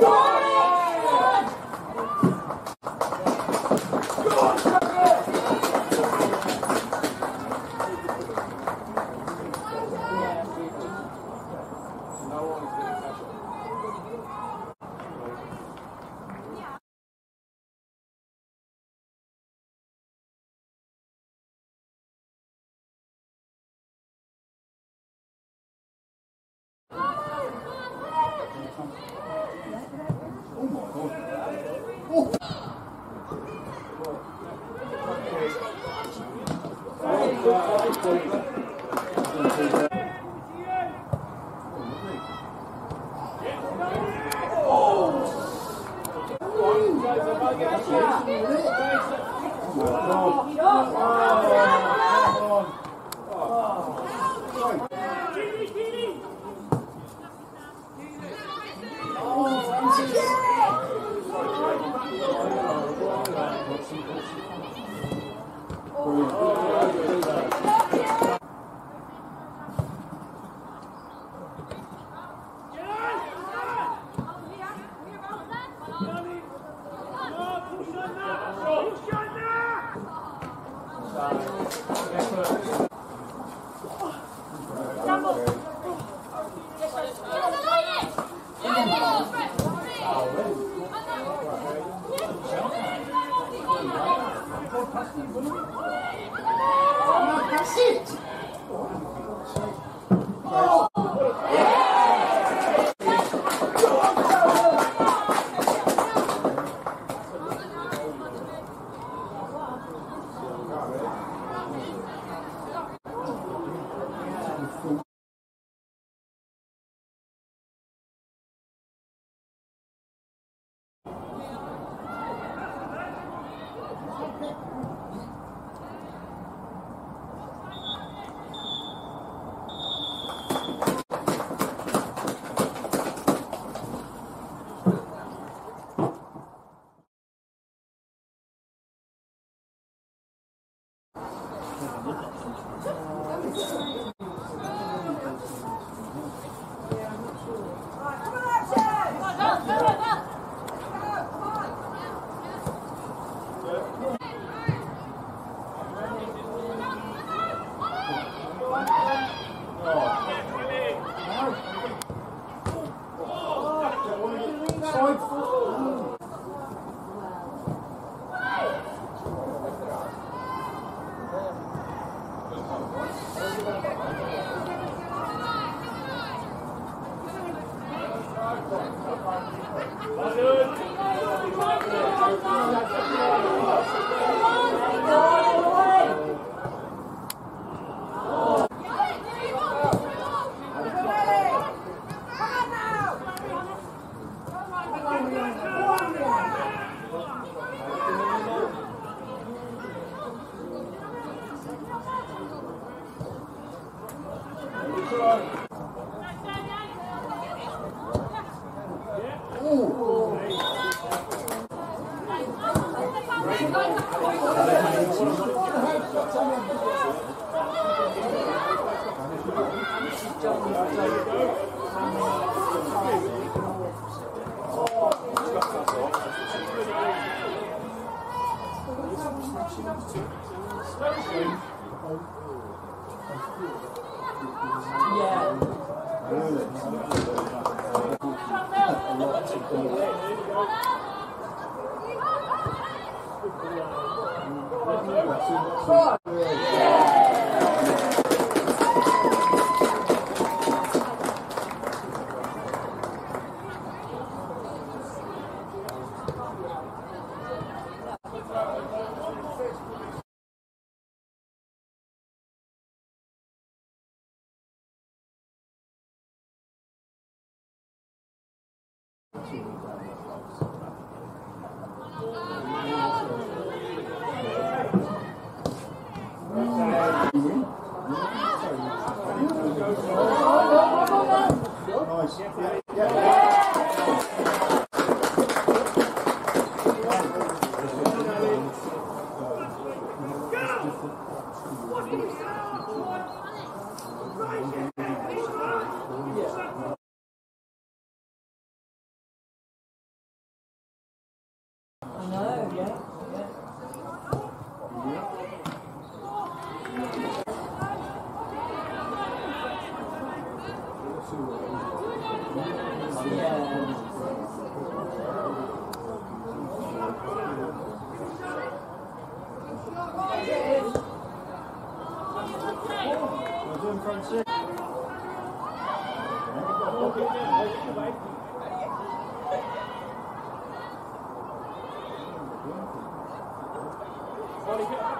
Go! 아, Cacete! Oh! Thank you. Four. Nice.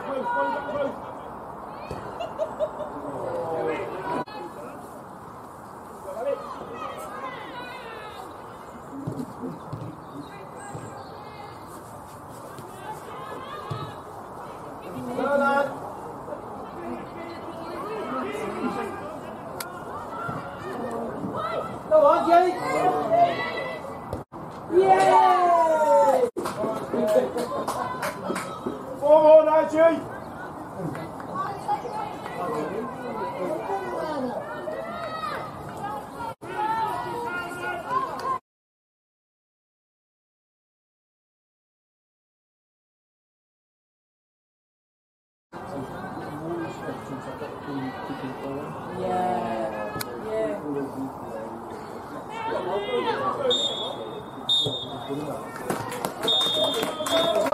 Rose, Rose, Rose. Come on, Jenny. Yay! Four more, Yeah. Yeah. 아, 그럼